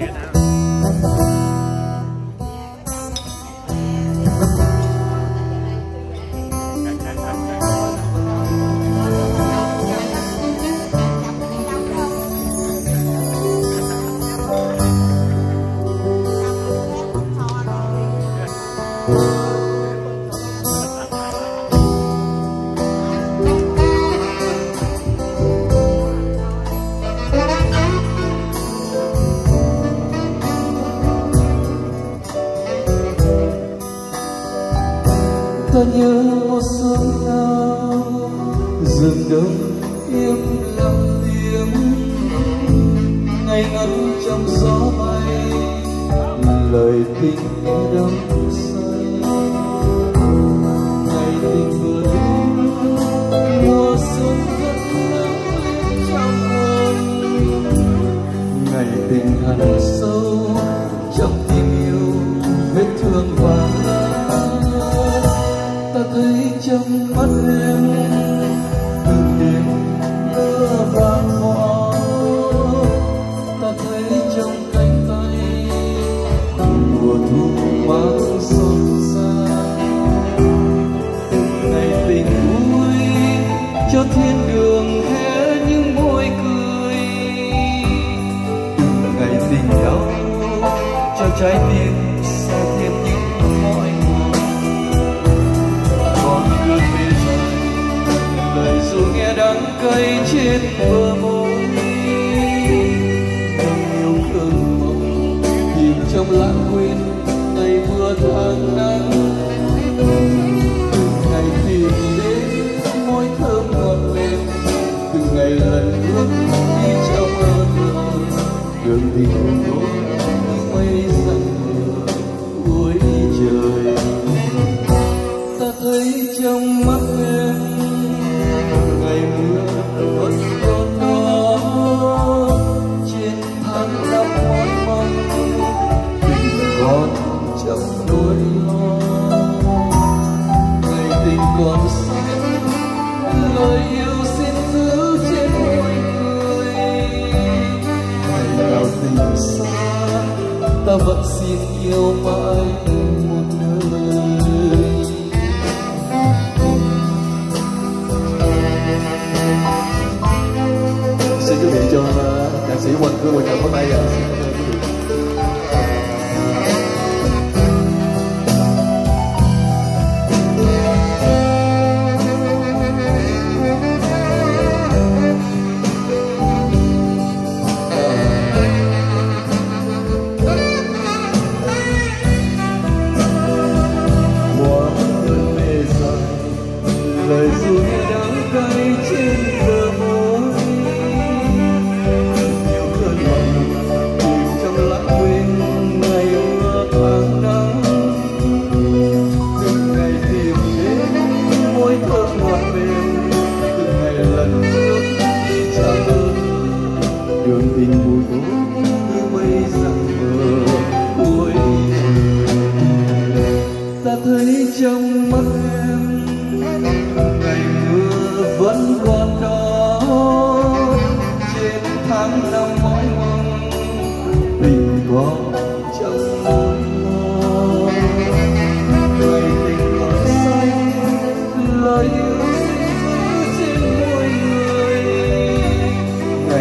ta nhớ một sớm nào rừng đông im lặng tiếng ngày ngân trong gió bay, lời tình nghe đắm cho thiên đường hé những môi cười. Từng ngày tình đau cho trái tim sẽ thêm những mọi mòn còn cơn mưa dài lời dù nghe đắng cay trên bờ môi tình đôi những mây răng cuối trời ta thấy trong mắt em ngày mưa vẫn còn đó trên tháng năm mỏi mong tình còn trong nỗi ta vẫn xin yêu mãi một nơi xin quý vị cho ca sĩ Quỳnh Cương Quỳnh Trần bắt tay ạ. à.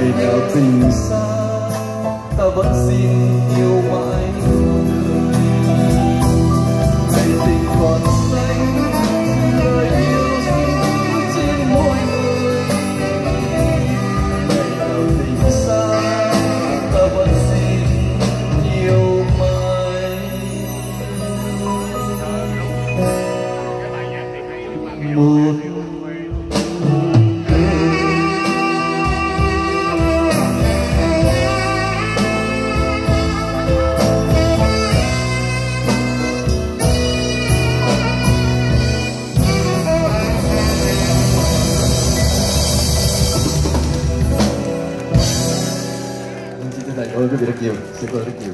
Ngày nào tình xa ta vẫn xin yêu mãi. 哎，我都觉得牛，觉得都牛。